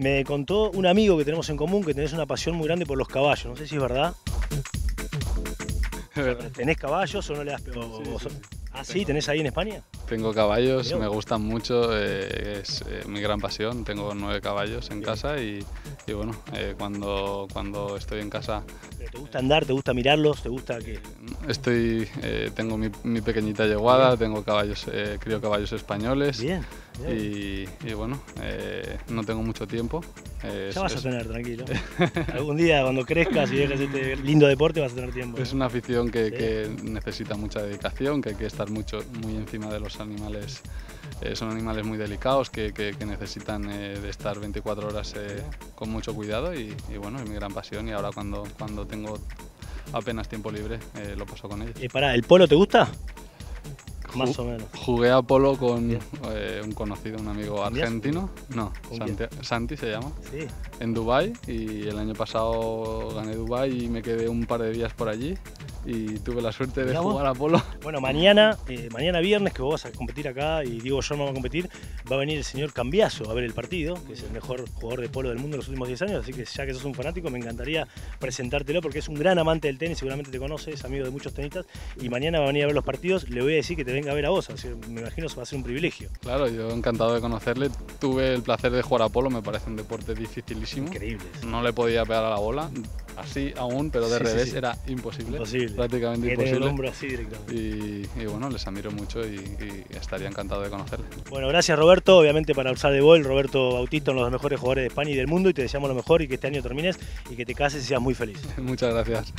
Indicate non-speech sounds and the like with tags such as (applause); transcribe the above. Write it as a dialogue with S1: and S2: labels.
S1: Me contó un amigo que tenemos en común que tenés una pasión muy grande por los caballos. No sé si es verdad. ¿Tenés caballos o no le das? son- Ah, sí, ¿tenés ahí en España?
S2: Tengo caballos, me gustan mucho, eh, es eh, mi gran pasión. Tengo nueve caballos en casa y, y bueno, eh, cuando, cuando estoy en casa
S1: ¿Pero ¿Te gusta andar? ¿Te gusta mirarlos? ¿Te gusta que.?
S2: estoy, eh, tengo mi, mi pequeñita yeguada, tengo caballos, eh, crío caballos españoles
S1: Bien. bien.
S2: y, y bueno, eh, no tengo mucho tiempo. eh,
S1: Ya
S2: es-
S1: vas a tener, tranquilo. (laughs) Algún día, cuando crezcas y dejes este lindo deporte, vas a tener tiempo.
S2: Es una afición que,
S1: Sí.
S2: que necesita mucha dedicación, que hay que estar mucho, muy encima de los animales. Eh, son animales muy delicados que, que- que necesitan eh, de estar 24 horas con mucho cuidado y, y bueno, es mi gran pasión y ahora cuando, cuando tengo apenas tiempo libre eh, lo paso con ellos.
S1: Eh, pará, ¿el polo te gusta? Más o menos.
S2: Jugué a polo con eh, un conocido, un amigo argentino, no,
S1: ¿Con
S2: Santi, Santi se llama,
S1: Sí.
S2: en Dubai y el año pasado gané Dubai y me quedé un par de días por allí y tuve la suerte de jugar a polo.
S1: Bueno, mañana, eh, mañana viernes, que vos vas a competir acá y Diego Sherman va a competir, va a venir el señor Cambiaso a ver el partido, que es el mejor jugador de polo del mundo en los últimos 10 años, así que ya que sos un fanático, me encantaría presentártelo porque es un gran amante del tenis, seguramente te conoces, es amigo de muchos tenistas, y mañana va a venir a ver los partidos, le voy a decir que te venga a ver a vos, así que me imagino que va a ser un privilegio.
S2: Claro, yo encantado de conocerle. Tuve el placer de jugar a polo, me parece un deporte dificilísimo.
S1: Increíble.
S2: No le podía pegar a la bola, así aún, pero de
S1: Sí,
S2: revés
S1: sí.
S2: era imposible.
S1: Imposible.
S2: Prácticamente
S1: el
S2: imposible.
S1: hombro así directamente.
S2: Y, y bueno, les admiro mucho y, y estaría encantado de conocerle.
S1: Bueno, gracias Roberto, obviamente para usar de Ball, Roberto Bautista, uno de los mejores jugadores de España y del mundo, y te deseamos lo mejor y que este año termines y que te cases y seas muy feliz. (laughs)
S2: Muchas gracias.